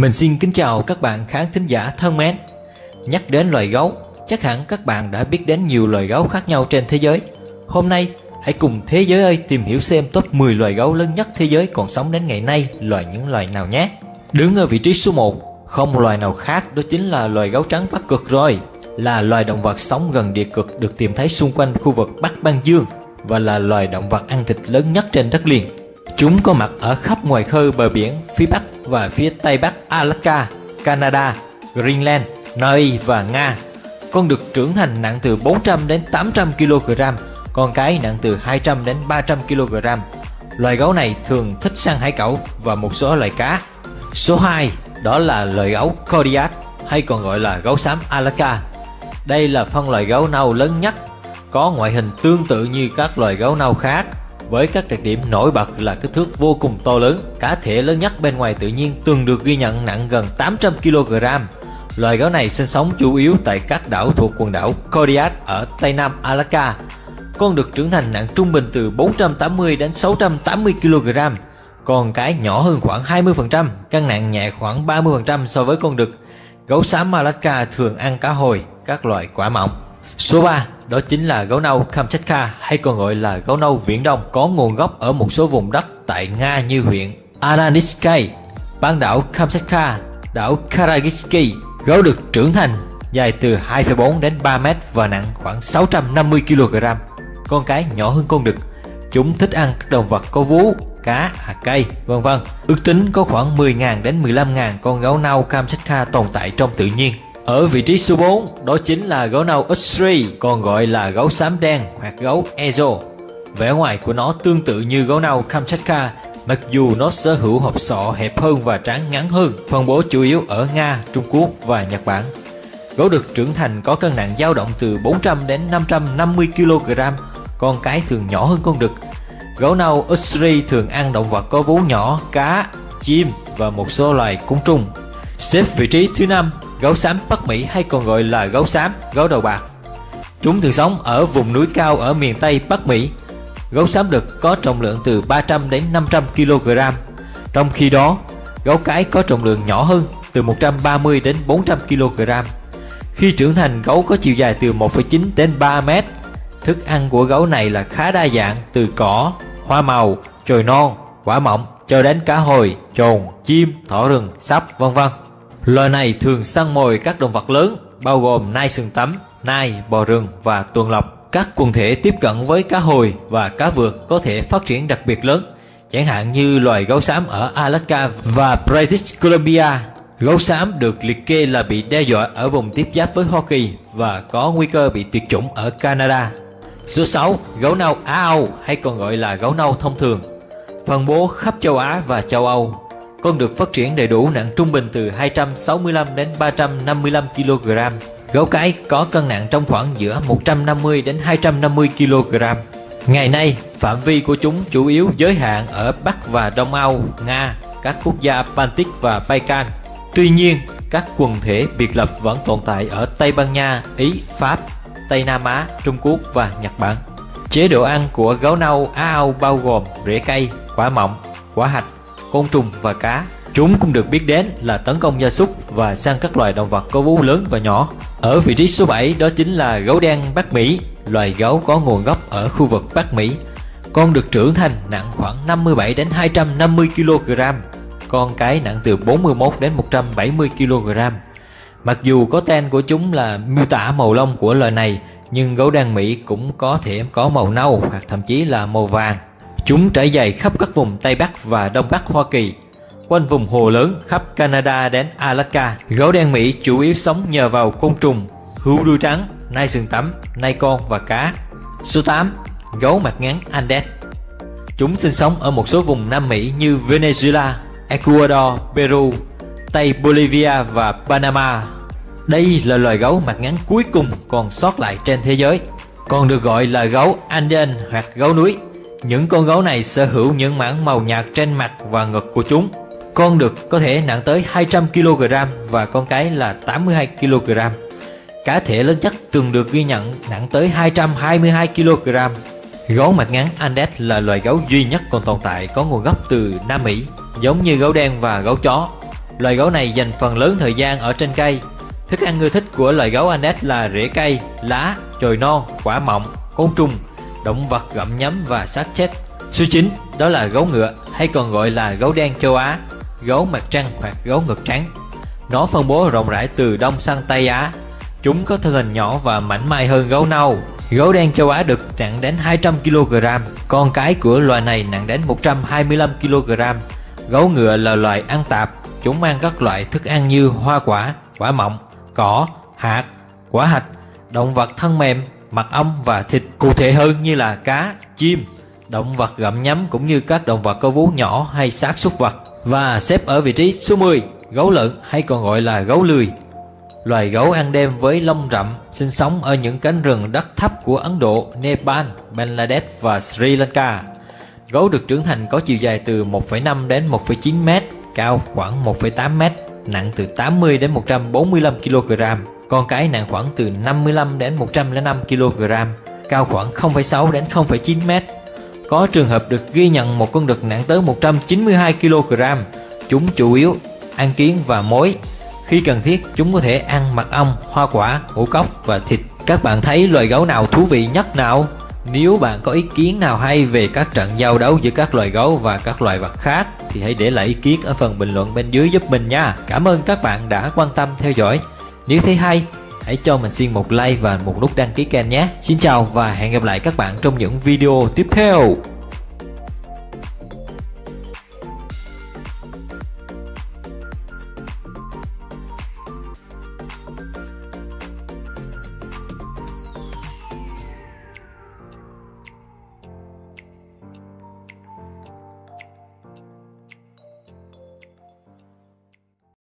Mình xin kính chào các bạn khán thính giả thân mến. Nhắc đến loài gấu, chắc hẳn các bạn đã biết đến nhiều loài gấu khác nhau trên thế giới. Hôm nay, hãy cùng Thế giới ơi tìm hiểu xem top 10 loài gấu lớn nhất thế giới còn sống đến ngày nay là những loài nào nhé. Đứng ở vị trí số 1, không loài nào khác đó chính là loài gấu trắng Bắc Cực rồi. Là loài động vật sống gần địa cực được tìm thấy xung quanh khu vực Bắc Băng Dương và là loài động vật ăn thịt lớn nhất trên đất liền. Chúng có mặt ở khắp ngoài khơi bờ biển phía Bắc và phía Tây Bắc Alaska, Canada, Greenland, Na và Nga. Con được trưởng thành nặng từ 400 đến 800 kg, con cái nặng từ 200 đến 300 kg. Loài gấu này thường thích săn hải cẩu và một số loài cá. Số 2 đó là loài gấu Kodiak hay còn gọi là gấu xám Alaska. Đây là phân loài gấu nâu lớn nhất, có ngoại hình tương tự như các loài gấu nâu khác với các đặc điểm nổi bật là kích thước vô cùng to lớn. Cá thể lớn nhất bên ngoài tự nhiên từng được ghi nhận nặng gần 800 kg. Loài gấu này sinh sống chủ yếu tại các đảo thuộc quần đảo Kodiak ở Tây Nam Alaska. Con được trưởng thành nặng trung bình từ 480 đến 680 kg, còn cái nhỏ hơn khoảng 20%, cân nặng nhẹ khoảng 30% so với con đực. Gấu xám Alaska thường ăn cá hồi, các loại quả mọng. Số 3 đó chính là gấu nâu Kamchatka hay còn gọi là gấu nâu Viễn Đông có nguồn gốc ở một số vùng đất tại Nga như huyện Ananiskay, bán đảo Kamchatka, đảo Karagisky. Gấu được trưởng thành dài từ 2,4 đến 3 mét và nặng khoảng 650 kg. Con cái nhỏ hơn con đực. Chúng thích ăn các động vật có vú, cá, hạt cây, vân vân. Ước tính có khoảng 10.000 đến 15.000 con gấu nâu Kamchatka tồn tại trong tự nhiên. Ở vị trí số 4, đó chính là gấu nâu Australia, còn gọi là gấu xám đen hoặc gấu Ezo. Vẻ ngoài của nó tương tự như gấu nâu Kamchatka, mặc dù nó sở hữu hộp sọ hẹp hơn và trán ngắn hơn, phân bố chủ yếu ở Nga, Trung Quốc và Nhật Bản. Gấu được trưởng thành có cân nặng dao động từ 400 đến 550 kg, con cái thường nhỏ hơn con đực. Gấu nâu Australia thường ăn động vật có vú nhỏ, cá, chim và một số loài côn trùng. Xếp vị trí thứ năm Gấu xám Bắc Mỹ hay còn gọi là gấu xám, gấu đầu bạc. Chúng thường sống ở vùng núi cao ở miền Tây Bắc Mỹ. Gấu xám đực có trọng lượng từ 300 đến 500 kg. Trong khi đó, gấu cái có trọng lượng nhỏ hơn từ 130 đến 400 kg. Khi trưởng thành, gấu có chiều dài từ 1,9 đến 3 mét. Thức ăn của gấu này là khá đa dạng từ cỏ, hoa màu, chồi non, quả mọng cho đến cá hồi, trồn, chim, thỏ rừng, sắp vân vân. Loài này thường săn mồi các động vật lớn bao gồm nai sừng tấm, nai, bò rừng và tuần lộc. Các quần thể tiếp cận với cá hồi và cá vượt có thể phát triển đặc biệt lớn, chẳng hạn như loài gấu xám ở Alaska và British Columbia. Gấu xám được liệt kê là bị đe dọa ở vùng tiếp giáp với Hoa Kỳ và có nguy cơ bị tuyệt chủng ở Canada. Số 6. Gấu nâu Á Âu hay còn gọi là gấu nâu thông thường phân bố khắp châu Á và châu Âu con được phát triển đầy đủ nặng trung bình từ 265 đến 355 kg. Gấu cái có cân nặng trong khoảng giữa 150 đến 250 kg. Ngày nay, phạm vi của chúng chủ yếu giới hạn ở Bắc và Đông Âu, Nga, các quốc gia Baltic và Balkan. Tuy nhiên, các quần thể biệt lập vẫn tồn tại ở Tây Ban Nha, Ý, Pháp, Tây Nam Á, Trung Quốc và Nhật Bản. Chế độ ăn của gấu nâu Á Âu bao gồm rễ cây, quả mọng, quả hạch, côn trùng và cá. Chúng cũng được biết đến là tấn công gia súc và săn các loài động vật có vú lớn và nhỏ. Ở vị trí số 7 đó chính là gấu đen Bắc Mỹ, loài gấu có nguồn gốc ở khu vực Bắc Mỹ. Con được trưởng thành nặng khoảng 57 đến 250 kg, con cái nặng từ 41 đến 170 kg. Mặc dù có tên của chúng là miêu tả màu lông của loài này, nhưng gấu đen Mỹ cũng có thể có màu nâu hoặc thậm chí là màu vàng. Chúng trải dài khắp các vùng Tây Bắc và Đông Bắc Hoa Kỳ, quanh vùng hồ lớn khắp Canada đến Alaska. Gấu đen Mỹ chủ yếu sống nhờ vào côn trùng, hươu đuôi trắng, nai sừng tấm, nai con và cá. Số 8. Gấu mặt ngắn Andes Chúng sinh sống ở một số vùng Nam Mỹ như Venezuela, Ecuador, Peru, Tây Bolivia và Panama. Đây là loài gấu mặt ngắn cuối cùng còn sót lại trên thế giới, còn được gọi là gấu Andean hoặc gấu núi những con gấu này sở hữu những mảng màu nhạt trên mặt và ngực của chúng. Con đực có thể nặng tới 200 kg và con cái là 82 kg. Cá thể lớn nhất từng được ghi nhận nặng tới 222 kg. Gấu mặt ngắn Andes là loài gấu duy nhất còn tồn tại có nguồn gốc từ Nam Mỹ, giống như gấu đen và gấu chó. Loài gấu này dành phần lớn thời gian ở trên cây. Thức ăn ưa thích của loài gấu Andes là rễ cây, lá, chồi non, quả mọng, côn trùng, động vật gặm nhấm và xác chết. Số 9 đó là gấu ngựa hay còn gọi là gấu đen châu Á, gấu mặt trăng hoặc gấu ngực trắng. Nó phân bố rộng rãi từ Đông sang Tây Á. Chúng có thân hình nhỏ và mảnh mai hơn gấu nâu. Gấu đen châu Á được nặng đến 200 kg, con cái của loài này nặng đến 125 kg. Gấu ngựa là loài ăn tạp, chúng ăn các loại thức ăn như hoa quả, quả mọng, cỏ, hạt, quả hạch, động vật thân mềm, mật ong và thịt cụ thể hơn như là cá, chim, động vật gặm nhấm cũng như các động vật có vú nhỏ hay xác súc vật. Và xếp ở vị trí số 10, gấu lợn hay còn gọi là gấu lười. Loài gấu ăn đêm với lông rậm, sinh sống ở những cánh rừng đất thấp của Ấn Độ, Nepal, Bangladesh và Sri Lanka. Gấu được trưởng thành có chiều dài từ 1,5 đến 1,9 mét, cao khoảng 1,8 mét, nặng từ 80 đến 145 kg. Con cái nặng khoảng từ 55 đến 105 kg, cao khoảng 0,6 đến 0,9 m. Có trường hợp được ghi nhận một con đực nặng tới 192 kg. Chúng chủ yếu ăn kiến và mối. Khi cần thiết, chúng có thể ăn mật ong, hoa quả, ngũ cốc và thịt. Các bạn thấy loài gấu nào thú vị nhất nào? Nếu bạn có ý kiến nào hay về các trận giao đấu giữa các loài gấu và các loài vật khác thì hãy để lại ý kiến ở phần bình luận bên dưới giúp mình nha. Cảm ơn các bạn đã quan tâm theo dõi. Nếu thấy hay, hãy cho mình xin một like và một nút đăng ký kênh nhé. Xin chào và hẹn gặp lại các bạn trong những video tiếp theo.